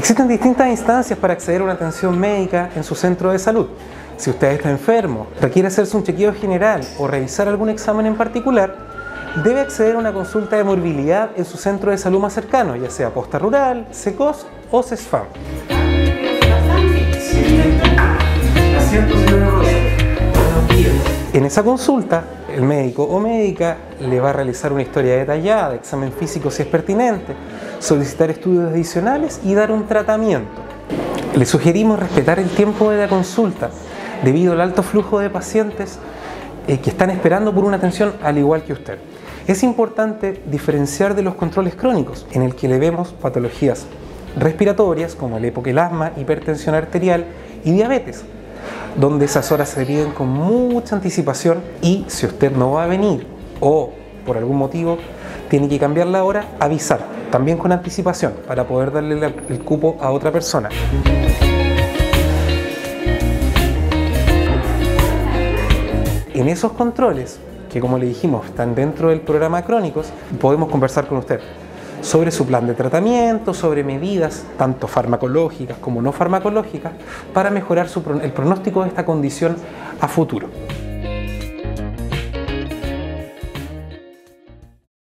Existen distintas instancias para acceder a una atención médica en su centro de salud. Si usted está enfermo, requiere hacerse un chequeo general o revisar algún examen en particular, debe acceder a una consulta de morbilidad en su centro de salud más cercano, ya sea Posta Rural, SECOS o CESFAM. En esa consulta, el médico o médica le va a realizar una historia detallada, examen físico si es pertinente, solicitar estudios adicionales y dar un tratamiento. Le sugerimos respetar el tiempo de la consulta debido al alto flujo de pacientes eh, que están esperando por una atención al igual que usted. Es importante diferenciar de los controles crónicos, en el que le vemos patologías respiratorias como el asma, hipertensión arterial y diabetes, donde esas horas se piden con mucha anticipación y si usted no va a venir o por algún motivo tiene que cambiar la hora, avisar, también con anticipación, para poder darle el cupo a otra persona. En esos controles, que como le dijimos están dentro del programa Crónicos, podemos conversar con usted sobre su plan de tratamiento, sobre medidas tanto farmacológicas como no farmacológicas para mejorar el pronóstico de esta condición a futuro.